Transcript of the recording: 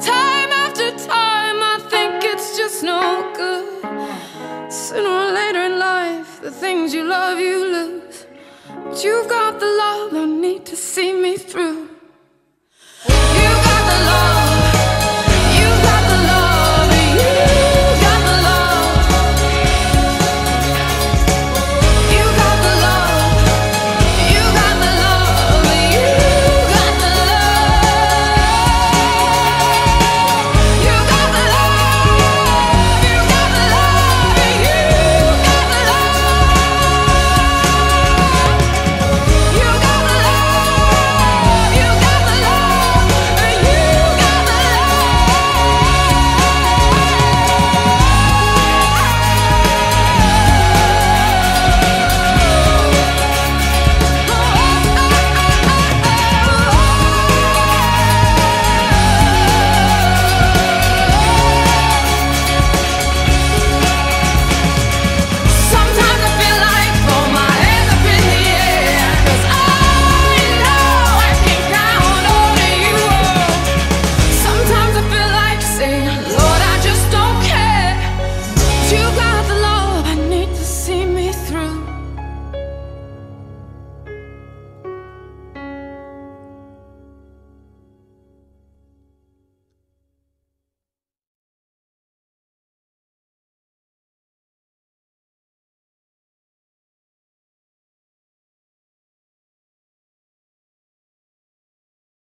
Time after time, I think it's just no good. Sooner or later in life, the things you love, you lose. But you've got the love I need to see me through.